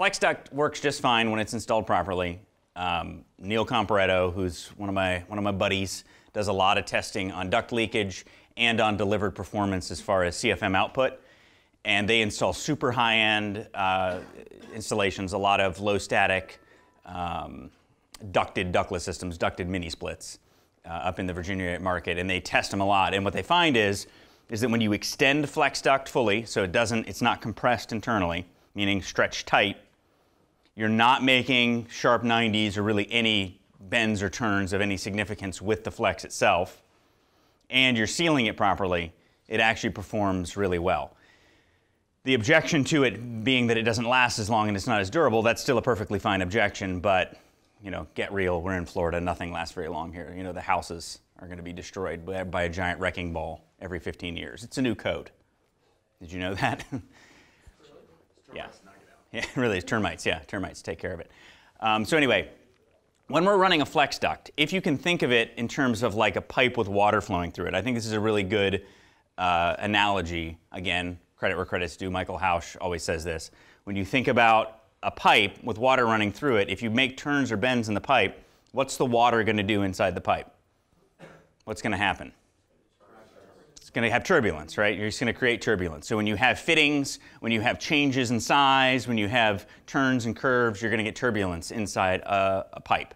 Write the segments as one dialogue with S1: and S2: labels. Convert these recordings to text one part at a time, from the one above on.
S1: Flex duct works just fine when it's installed properly. Um, Neil Comparetto, who's one of my one of my buddies, does a lot of testing on duct leakage and on delivered performance as far as CFM output. And they install super high-end uh, installations, a lot of low static, um, ducted ductless systems, ducted mini splits uh, up in the Virginia market, and they test them a lot. And what they find is, is that when you extend flex duct fully, so it doesn't, it's not compressed internally, meaning stretched tight, you're not making sharp 90s or really any bends or turns of any significance with the flex itself, and you're sealing it properly, it actually performs really well. The objection to it being that it doesn't last as long and it's not as durable, that's still a perfectly fine objection, but you know, get real, we're in Florida, nothing lasts very long here. You know, the houses are going to be destroyed by, a giant wrecking ball every 15 years. It's a new code. Did you know that? yeah. Yeah, really, it's termites. Yeah, termites take care of it. Um, so anyway, when we're running a flex duct, if you can think of it in terms of like a pipe with water flowing through it, I think this is a really good uh, analogy. Again, credit where credit's due. Michael Housh always says this. When you think about a pipe with water running through it, if you make turns or bends in the pipe, what's the water going to do inside the pipe? What's going to happen? Going to have turbulence, right? You're just going to create turbulence. So when you have fittings, when you have changes in size, when you have turns and curves, you're going to get turbulence inside a, a pipe.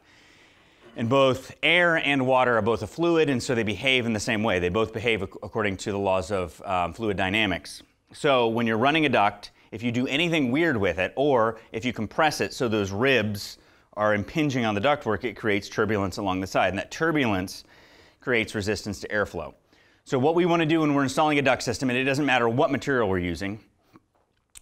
S1: And both air and water are both a fluid, and so they behave in the same way. They both behave according to the laws of um, fluid dynamics. So when you're running a duct, if you do anything weird with it, or if you compress it so those ribs are impinging on the ductwork, it creates turbulence along the side. And that turbulence creates resistance to airflow. So what we want to do when we're installing a duct system, and it doesn't matter what material we're using,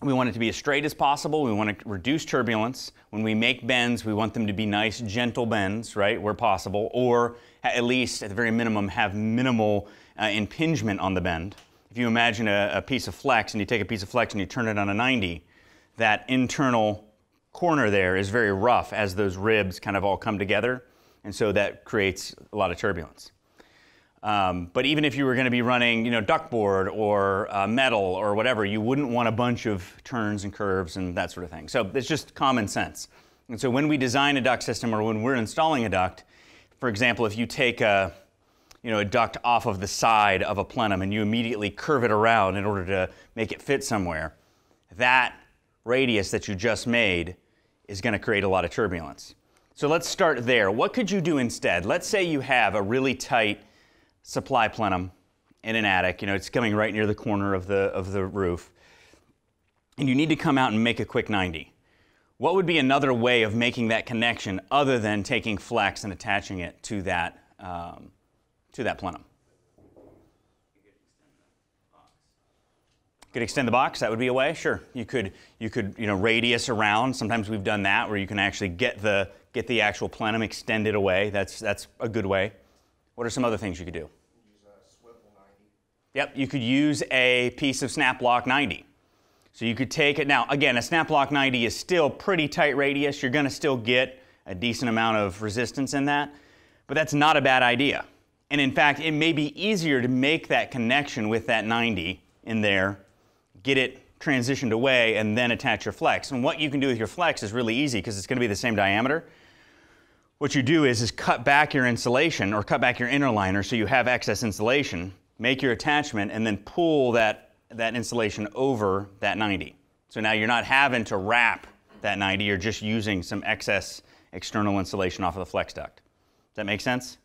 S1: we want it to be as straight as possible. We want to reduce turbulence. When we make bends, we want them to be nice, gentle bends, right, where possible, or at least, at the very minimum, have minimal uh, impingement on the bend. If you imagine a, a piece of flex and you take a piece of flex and you turn it on a 90, that internal corner there is very rough as those ribs kind of all come together, and so that creates a lot of turbulence. Um, but even if you were going to be running, you know, ductboard or uh, metal or whatever, you wouldn't want a bunch of turns and curves and that sort of thing. So it's just common sense. And so when we design a duct system or when we're installing a duct, for example, if you take a, you know, a duct off of the side of a plenum and you immediately curve it around in order to make it fit somewhere, that radius that you just made is going to create a lot of turbulence. So let's start there. What could you do instead? Let's say you have a really tight supply plenum in an attic. You know, it's coming right near the corner of the, of the roof. And you need to come out and make a quick 90. What would be another way of making that connection other than taking flex and attaching it to that, um, to that plenum? could extend the box that would be a way sure you could you could you know radius around sometimes we've done that where you can actually get the get the actual plenum extended away that's that's a good way what are some other things you could do? Yep, you could use a piece of snap lock 90. So you could take it, now again, a snap lock 90 is still pretty tight radius. You're gonna still get a decent amount of resistance in that, but that's not a bad idea. And in fact, it may be easier to make that connection with that 90 in there, get it transitioned away, and then attach your flex. And what you can do with your flex is really easy because it's gonna be the same diameter what you do is, is cut back your insulation or cut back your inner liner so you have excess insulation, make your attachment, and then pull that, that insulation over that 90. So now you're not having to wrap that 90, you're just using some excess external insulation off of the flex duct. Does that make sense?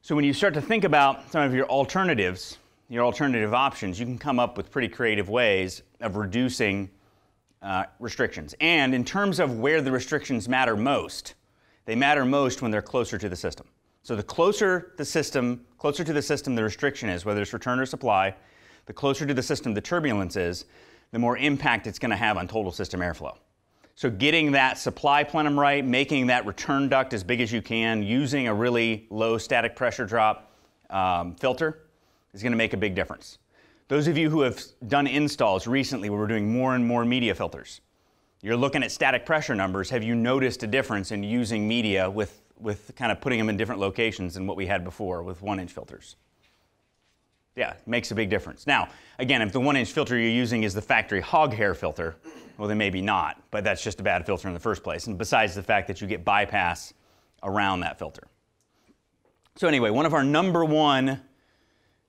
S1: So when you start to think about some of your alternatives, your alternative options, you can come up with pretty creative ways of reducing uh, restrictions. And in terms of where the restrictions matter most, they matter most when they're closer to the system. So the closer the system, closer to the system the restriction is, whether it's return or supply, the closer to the system the turbulence is, the more impact it's going to have on total system airflow. So getting that supply plenum right, making that return duct as big as you can, using a really low static pressure drop um, filter is going to make a big difference. Those of you who have done installs recently, we're doing more and more media filters. You're looking at static pressure numbers. Have you noticed a difference in using media with, with kind of putting them in different locations than what we had before with one inch filters? Yeah, makes a big difference. Now, again, if the one inch filter you're using is the factory hog hair filter, well, then maybe not, but that's just a bad filter in the first place. And besides the fact that you get bypass around that filter. So, anyway, one of our number one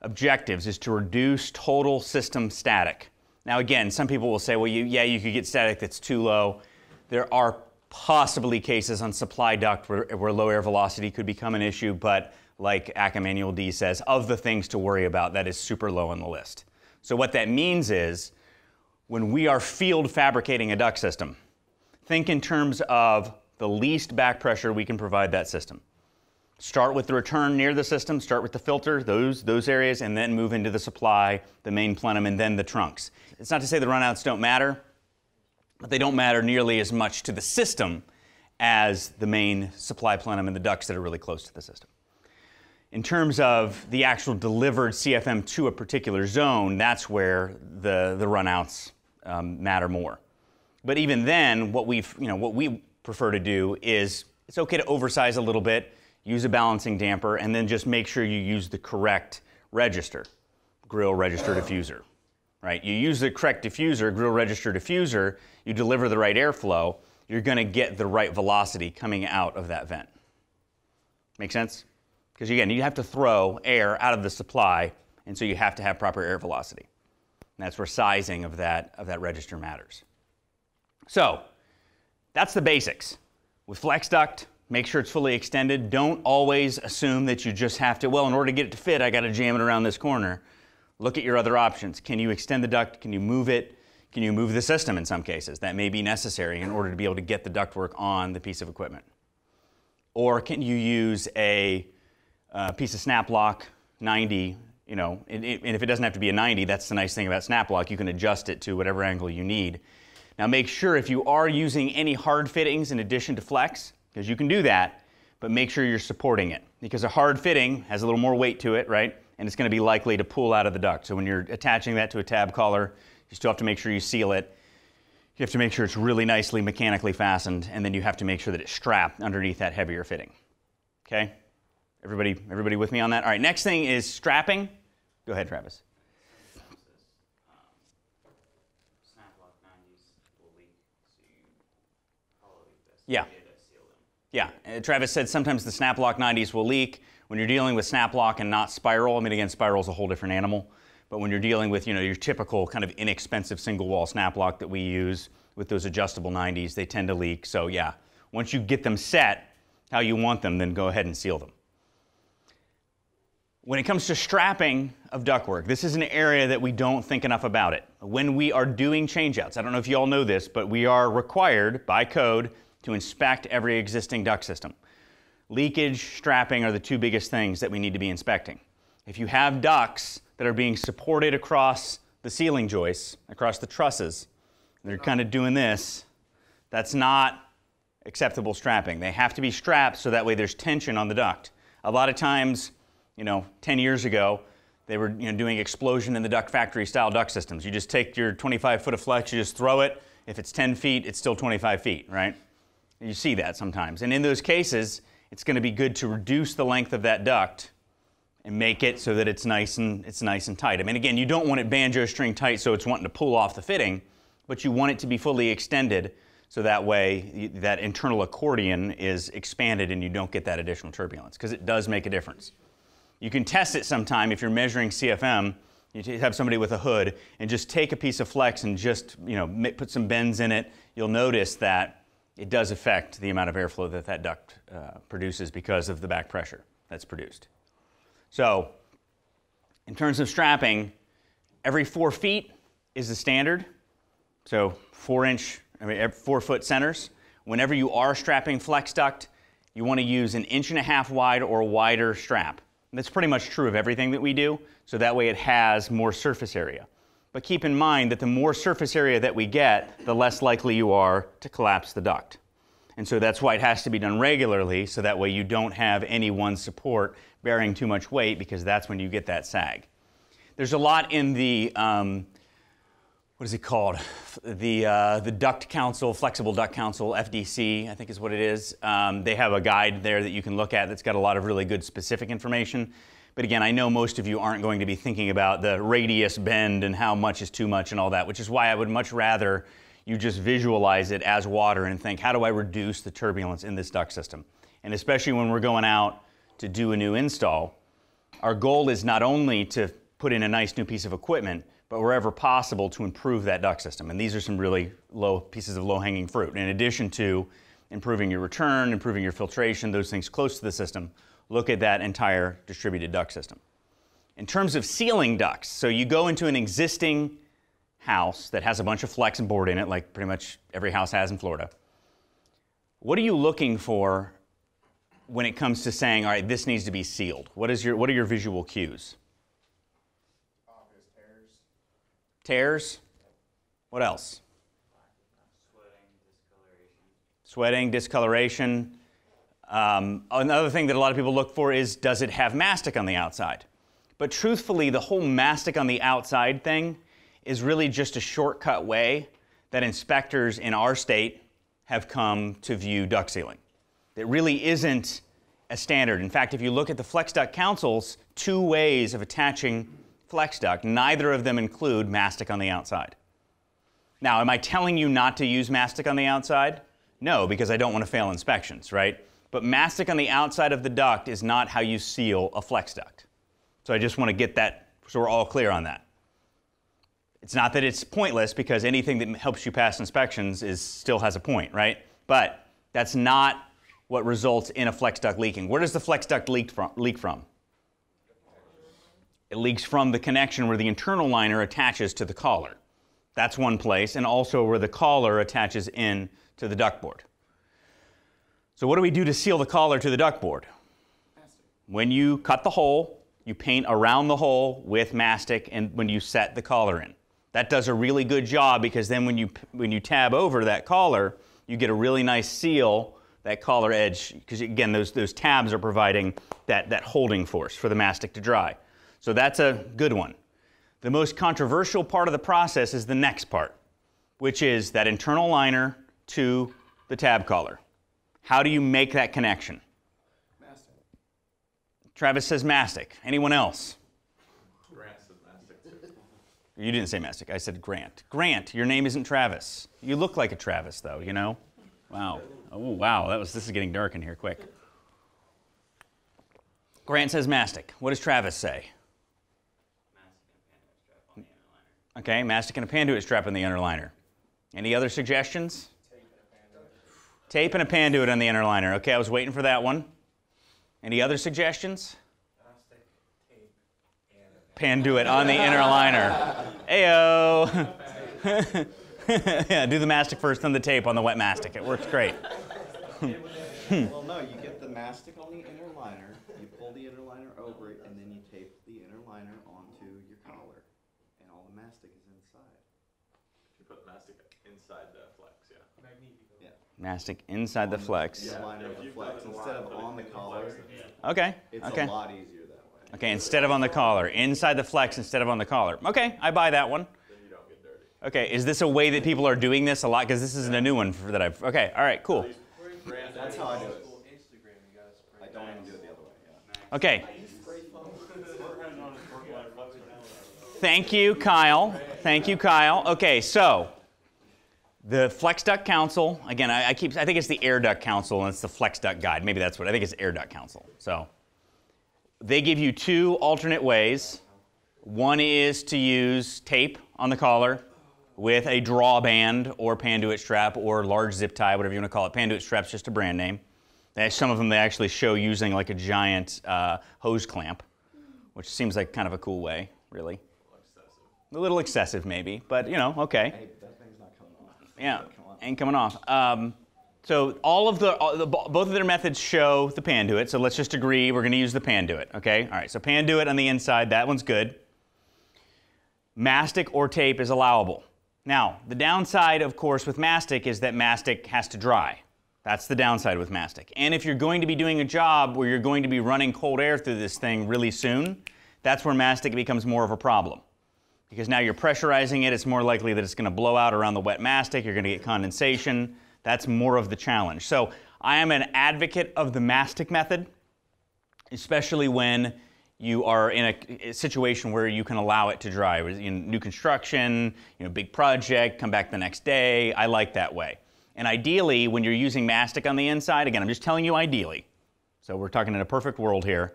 S1: objectives is to reduce total system static. Now, again, some people will say, well, you, yeah, you could get static that's too low. There are possibly cases on supply duct where, where low air velocity could become an issue, but like ACCA Manual D says, of the things to worry about, that is super low on the list. So, what that means is when we are field fabricating a duct system, think in terms of the least back pressure we can provide that system. Start with the return near the system, start with the filter, those, those areas, and then move into the supply, the main plenum, and then the trunks. It's not to say the runouts don't matter, but they don't matter nearly as much to the system as the main supply plenum and the ducts that are really close to the system. In terms of the actual delivered CFM to a particular zone, that's where the, the runouts um, matter more. But even then, what, we you know, what we prefer to do is it's okay to oversize a little bit use a balancing damper, and then just make sure you use the correct register, grill register diffuser. Right? You use the correct diffuser, grill register diffuser, you deliver the right airflow, you're going to get the right velocity coming out of that vent. Make sense? Because again, you have to throw air out of the supply, and so you have to have proper air velocity. And that's where sizing of that, of that register matters. So, that's the basics. With flex duct, Make sure it's fully extended. Don't always assume that you just have to, well, in order to get it to fit, I got to jam it around this corner. Look at your other options. Can you extend the duct? Can you move it? Can you move the system in some cases? That may be necessary in order to be able to get the ductwork on the piece of equipment. Or can you use a, a piece of snap lock 90, you know, and, and if it doesn't have to be a 90, that's the nice thing about snap lock, you can adjust it to whatever angle you need. Now make sure if you are using any hard fittings in addition to flex, because you can do that, but make sure you're supporting it because a hard fitting has a little more weight to it, right? And it's going to be likely to pull out of the duct. So when you're attaching that to a tab collar, you still have to make sure you seal it. You have to make sure it's really nicely mechanically fastened, and then you have to make sure that it's strapped underneath that heavier fitting. Okay? Everybody, everybody with me on that? All right, next thing is strapping. Go ahead, Travis. Yeah. Yeah, uh, Travis said sometimes the snap lock 90s will leak. When you're dealing with snap lock and not spiral, I mean, again, spiral is a whole different animal. But when you're dealing with, you know, your typical kind of inexpensive single wall snap lock that we use with those adjustable 90s, they tend to leak. So yeah, once you get them set how you want them, then go ahead and seal them. When it comes to strapping of ductwork, this is an area that we don't think enough about it. When we are doing changeouts, I don't know if you all know this, but we are required by code to inspect every existing duct system. Leakage, strapping are the two biggest things that we need to be inspecting. If you have ducts that are being supported across the ceiling joists, across the trusses, they're kind of doing this, that's not acceptable strapping. They have to be strapped so that way there's tension on the duct. A lot of times, you know, 10 years ago, they were you know, doing explosion in the duct factory style duct systems. You just take your 25 foot of flex, you just throw it. If it's 10 feet, it's still 25 feet, right? You see that sometimes. And in those cases, it's going to be good to reduce the length of that duct and make it so that it's nice and it's nice and tight. I mean, again, you don't want it banjo string tight so it's wanting to pull off the fitting, but you want it to be fully extended so that way that internal accordion is expanded and you don't get that additional turbulence because it does make a difference. You can test it sometime if you're measuring CFM. You have somebody with a hood and just take a piece of flex and just you know put some bends in it. You'll notice that it does affect the amount of airflow that that duct uh, produces because of the back pressure that's produced. So, in terms of strapping, every four feet is the standard. So, four inch, I mean, four foot centers. Whenever you are strapping flex duct, you want to use an inch and a half wide or wider strap. And that's pretty much true of everything that we do, so that way it has more surface area. But keep in mind that the more surface area that we get, the less likely you are to collapse the duct. And so that's why it has to be done regularly, so that way you don't have any one support bearing too much weight, because that's when you get that sag. There's a lot in the, um, what is it called? The, uh, the Duct Council, Flexible Duct Council, FDC, I think is what it is. Um, they have a guide there that you can look at that's got a lot of really good specific information. But again, I know most of you aren't going to be thinking about the radius bend and how much is too much and all that, which is why I would much rather you just visualize it as water and think, how do I reduce the turbulence in this duct system? And especially when we're going out to do a new install, our goal is not only to put in a nice new piece of equipment, but wherever possible to improve that duct system. And these are some really low pieces of low hanging fruit. In addition to improving your return, improving your filtration, those things close to the system, look at that entire distributed duct system. In terms of sealing ducts, so you go into an existing house that has a bunch of flex and board in it, like pretty much every house has in Florida. What are you looking for when it comes to saying, all right, this needs to be sealed? What, is your, what are your visual cues?
S2: Obvious tears.
S1: Tears? What else? Sweating, discoloration. Sweating, discoloration. Um, another thing that a lot of people look for is does it have mastic on the outside? But truthfully, the whole mastic on the outside thing is really just a shortcut way that inspectors in our state have come to view duct sealing. It really isn't a standard. In fact, if you look at the Flex Duct Council's two ways of attaching flex duct, neither of them include mastic on the outside. Now, am I telling you not to use mastic on the outside? No, because I don't want to fail inspections, right? But mastic on the outside of the duct is not how you seal a flex duct. So I just want to get that so we're all clear on that. It's not that it's pointless because anything that helps you pass inspections is still has a point, right? But that's not what results in a flex duct leaking. Where does the flex duct leak from? Leak from? It leaks from the connection where the internal liner attaches to the collar. That's one place, and also where the collar attaches in to the duct board. So what do we do to seal the collar to the duct board? When you cut the hole, you paint around the hole with mastic and when you set the collar in. That does a really good job because then when you, when you tab over that collar, you get a really nice seal, that collar edge, because again, those, those tabs are providing that, that holding force for the mastic to dry. So that's a good one. The most controversial part of the process is the next part, which is that internal liner to the tab collar. How do you make that connection?
S2: Mastic.
S1: Travis says mastic. Anyone else?
S2: Grant said mastic too.
S1: You didn't say mastic. I said Grant. Grant, your name isn't Travis. You look like a Travis, though, you know? Wow. Oh, wow. That was, this is getting dark in here quick. Grant says mastic. What does Travis say? Okay, mastic and a panduit strap on the underliner. Any other suggestions? Tape and a panduit on the inner liner. Okay, I was waiting for that one. Any other suggestions? Panduit on the inner liner. Ayo. yeah, do the mastic first, then the tape on the wet mastic. It works great.
S3: Well, no, you get the mastic on the inner liner, you pull the inner liner over it, and then you tape the inner liner onto your collar. And all the mastic is inside.
S2: You put mastic inside the flex, yeah.
S3: Yeah.
S1: Mastic inside the flex.
S3: The liner of the flex, instead of on the collar,
S1: Okay.
S3: it's
S1: Okay.
S3: a lot easier that way.
S1: Okay, instead of on the collar. Inside the flex instead of on the collar. Okay, I buy that one.
S2: Then you don't get dirty.
S1: Okay, is this a way that people are doing this a lot? Because this isn't a new one for, that I've. Okay, all right, cool.
S3: That's how I do it. I don't even do it the other way, yeah.
S1: Okay. Thank you, Kyle. Thank you, Kyle. Okay, so the Flex Duct Council, again, I, I keep, I think it's the Air Duct Council and it's the Flex Duct Guide. Maybe that's what, I think it's Air Duct Council. So they give you two alternate ways. One is to use tape on the collar with a drawband or panduit strap or large zip tie, whatever you want to call it. Panduit strap's just a brand name. They, some of them they actually show using like a giant uh, hose clamp, which seems like kind of a cool way, really. A little excessive, maybe, but you know, okay.
S3: Hey, that thing's not coming off.
S1: Yeah, ain't coming off. Um, so all of the, all the, both of their methods show the panduit. So let's just agree we're going to use the panduit. Okay. All right. So panduit on the inside. That one's good. Mastic or tape is allowable. Now the downside, of course, with mastic is that mastic has to dry. That's the downside with mastic. And if you're going to be doing a job where you're going to be running cold air through this thing really soon, that's where mastic becomes more of a problem because now you're pressurizing it. It's more likely that it's going to blow out around the wet mastic. You're going to get condensation. That's more of the challenge. So I am an advocate of the mastic method, especially when you are in a, situation where you can allow it to dry. In new construction, you know, big project, come back the next day. I like that way. And ideally, when you're using mastic on the inside, again, I'm just telling you ideally. So we're talking in a perfect world here.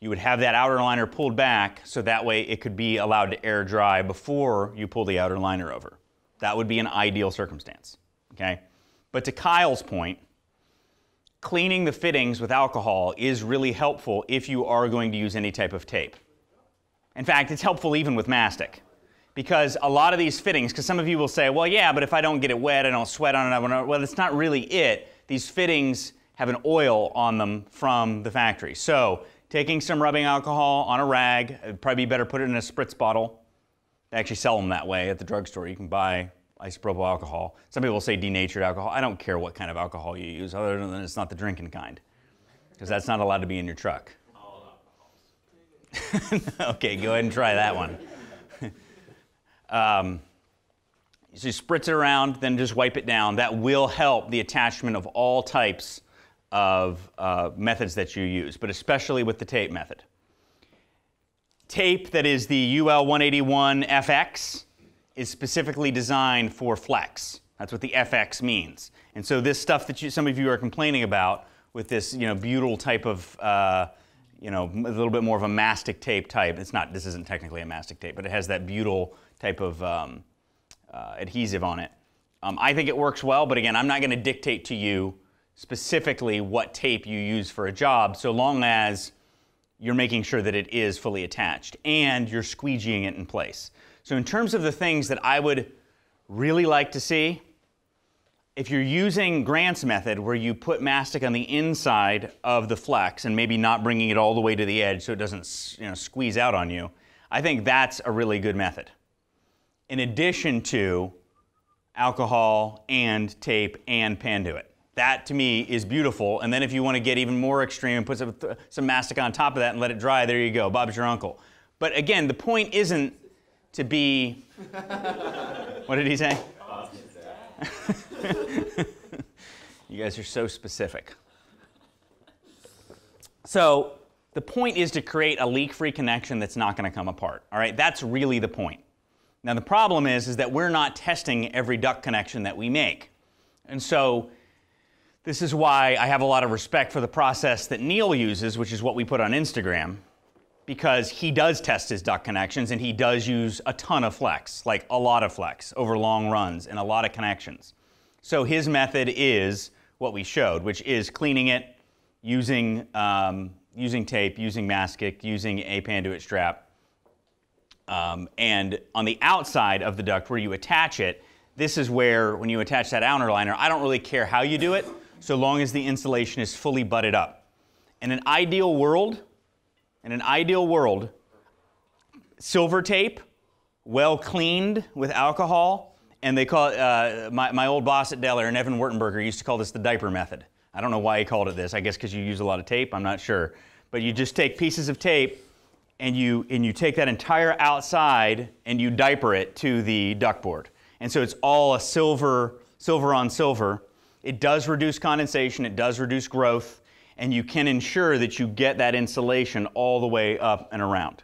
S1: You would have that outer liner pulled back so that way it could be allowed to air dry before you pull the outer liner over. That would be an ideal circumstance. Okay? But to Kyle's point, cleaning the fittings with alcohol is really helpful if you are going to use any type of tape. In fact, it's helpful even with mastic. Because a lot of these fittings, because some of you will say, well, yeah, but if I don't get it wet, I don't sweat on it, well, that's not really it. These fittings have an oil on them from the factory. So taking some rubbing alcohol on a rag, it'd probably be better put it in a spritz bottle. They actually sell them that way at the drugstore. You can buy isopropyl alcohol. Some people say denatured alcohol. I don't care what kind of alcohol you use, other than it's not the drinking kind, because that's not allowed to be in your truck. okay, go ahead and try that one. um, so you spritz it around, then just wipe it down. That will help the attachment of all types of uh, methods that you use, but especially with the tape method. Tape that is the UL 181 FX is specifically designed for flex. That's what the FX means. And so this stuff that you, some of you are complaining about with this, you know, butyl type of, uh, you know, a little bit more of a mastic tape type. It's not. This isn't technically a mastic tape, but it has that butyl type of um, uh, adhesive on it. Um, I think it works well, but again, I'm not going to dictate to you specifically what tape you use for a job, so long as you're making sure that it is fully attached and you're squeegeeing it in place. So, in terms of the things that I would really like to see, if you're using Grant's method where you put mastic on the inside of the flex and maybe not bringing it all the way to the edge so it doesn't you know, squeeze out on you, I think that's a really good method. In addition to alcohol and tape and Panduit. That to me is beautiful. And then if you want to get even more extreme and put some, some mastic on top of that and let it dry, there you go. Bob's your uncle. But again, the point isn't to be. what did he say? you guys are so specific. So the point is to create a leak-free connection that's not going to come apart. All right, that's really the point. Now the problem is, is that we're not testing every duct connection that we make, and so this is why I have a lot of respect for the process that Neil uses, which is what we put on Instagram because he does test his duct connections and he does use a ton of flex, like a lot of flex over long runs and a lot of connections. So his method is what we showed, which is cleaning it using, um, using tape, using mastic, using a Panduit strap. Um, and on the outside of the duct where you attach it, this is where, when you attach that outer liner, I don't really care how you do it, so long as the insulation is fully butted up. In an ideal world, in an ideal world, silver tape, well cleaned with alcohol, and they call it, uh, my, my old boss at Dell and Evan Wertenberger, used to call this the diaper method. I don't know why he called it this. I guess because you use a lot of tape, I'm not sure. But you just take pieces of tape and you, and you take that entire outside and you diaper it to the duct board. And so it's all a silver, silver on silver. It does reduce condensation, it does reduce growth, and you can ensure that you get that insulation all the way up and around.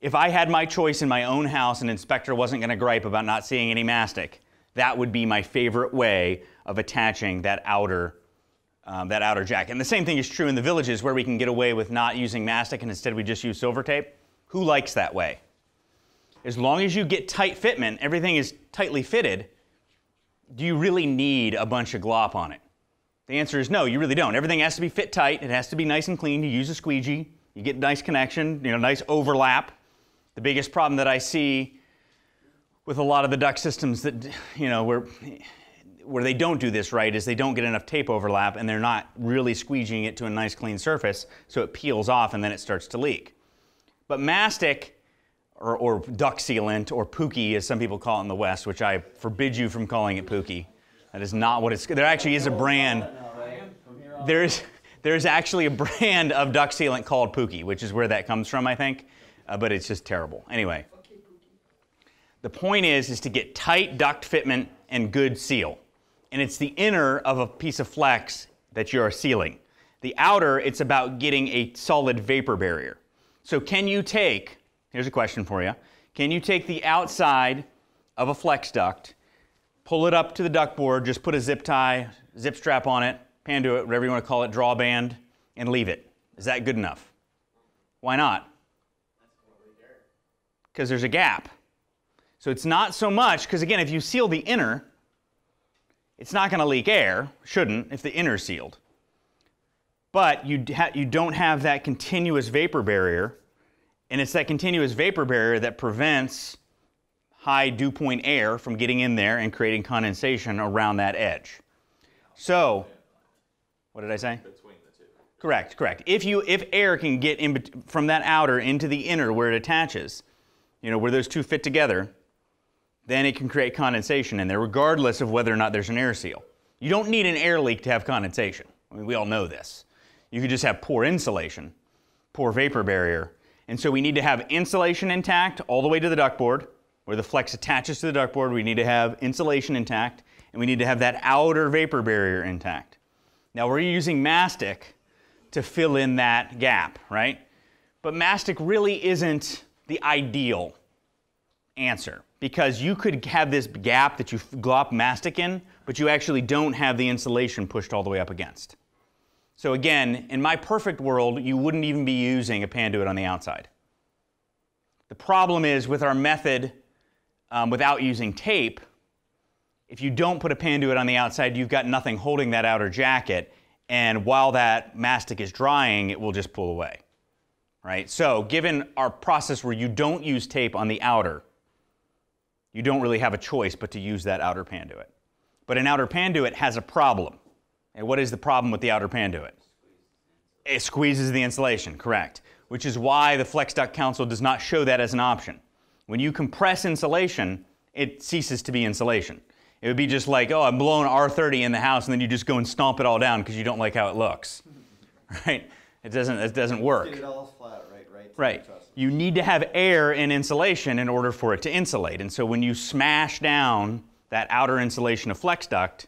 S1: If I had my choice in my own house, an inspector wasn't going to gripe about not seeing any mastic, that would be my favorite way of attaching that outer, um, that outer jack. And the same thing is true in the villages where we can get away with not using mastic and instead we just use silver tape. Who likes that way? As long as you get tight fitment, everything is tightly fitted, do you really need a bunch of glop on it? The answer is no, you really don't. Everything has to be fit tight. It has to be nice and clean. You use a squeegee. You get nice connection, you know, nice overlap. The biggest problem that I see with a lot of the duct systems that, you know, where, where they don't do this right is they don't get enough tape overlap and they're not really squeegeeing it to a nice clean surface so it peels off and then it starts to leak. But mastic or, or duct sealant or pookie as some people call it in the West, which I forbid you from calling it pookie. That is not what it's. There actually is a brand. There's there's actually a brand of duct sealant called Pookie, which is where that comes from, I think. Uh, but it's just terrible. Anyway, the point is is to get tight duct fitment and good seal, and it's the inner of a piece of flex that you're sealing. The outer, it's about getting a solid vapor barrier. So, can you take, here's a question for you can you take the outside of a flex duct, pull it up to the duct board, just put a zip tie, zip strap on it, Panduit, whatever you want to call it, draw band, and leave it? Is that good enough? Why not? Because there's a gap. So it's not so much, because again, if you seal the inner, it's not going to leak air, shouldn't, if the inner's sealed. But you, you don't have that continuous vapor barrier, and it's that continuous vapor barrier that prevents high dew point air from getting in there and creating condensation around that edge. So, what did I say?
S2: Between the two.
S1: Correct, correct. If you if air can get in bet- from that outer into the inner where it attaches, you know, where those two fit together, then it can create condensation in there regardless of whether or not there's an air seal. You don't need an air leak to have condensation. I mean, we all know this. You could just have poor insulation, poor vapor barrier. And so we need to have insulation intact all the way to the ductboard. Where the flex attaches to the ductboard, we need to have insulation intact, and we need to have that outer vapor barrier intact. Now we're using mastic to fill in that gap, right? But mastic really isn't the ideal answer because you could have this gap that you glop mastic in, but you actually don't have the insulation pushed all the way up against. So again, in my perfect world, you wouldn't even be using a Panduit on the outside. The problem is with our method um, without using tape, if you don't put a Panduit on the outside, you've got nothing holding that outer jacket, and while that mastic is drying, it will just pull away. Right? So, given our process where you don't use tape on the outer, you don't really have a choice but to use that outer Panduit. But an outer Panduit has a problem. And what is the problem with the outer Panduit? It squeezes the insulation, correct. Which is why the Flex Duct Council does not show that as an option. When you compress insulation, it ceases to be insulation. It would be just like, oh, I'm blowing R30 in the house, and then you just go and stomp it all down because you don't like how it looks. Right? It doesn't, it doesn't work.
S3: Get it all flat, right, right?
S1: Right. You need to have air and insulation in order for it to insulate. And so when you smash down that outer insulation of flex duct,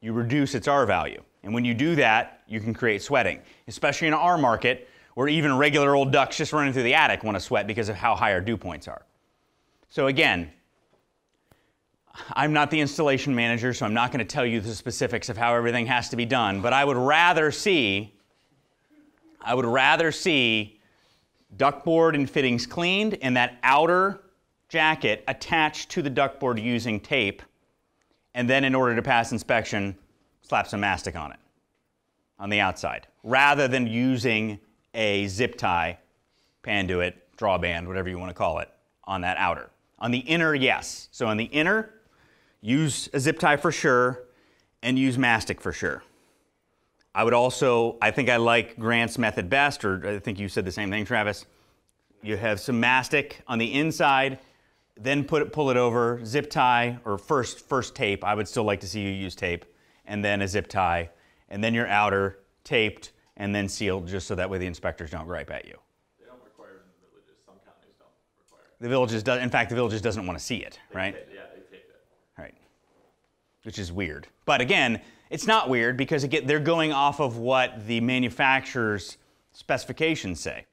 S1: you reduce its R value. And when you do that, you can create sweating, especially in an R market where even regular old ducts just running through the attic want to sweat because of how high our dew points are. So again, I'm not the installation manager, so I'm not going to tell you the specifics of how everything has to be done, but I would rather see I would rather see ductboard and fittings cleaned and that outer jacket attached to the ductboard using tape, and then in order to pass inspection, slap some mastic on it on the outside, rather than using a zip tie, panduit, drawband, whatever you want to call it, on that outer. On the inner, yes. So on the inner, use a zip tie for sure, and use mastic for sure. I would also, I think I like Grant's method best, or I think you said the same thing, Travis. You have some mastic on the inside, then put it, pull it over, zip tie, or first first tape. I would still like to see you use tape, and then a zip tie, and then your outer taped and then sealed, just so that way the inspectors don't gripe at you.
S2: They don't require it in the villages. Some counties don't require it.
S1: The villages, does, in fact, the villages doesn't want to see it,
S2: They
S1: right?
S2: ta- Yeah, they take it.
S1: Right. Which is weird. But again, it's not weird because again, they're going off of what the manufacturer's specifications say.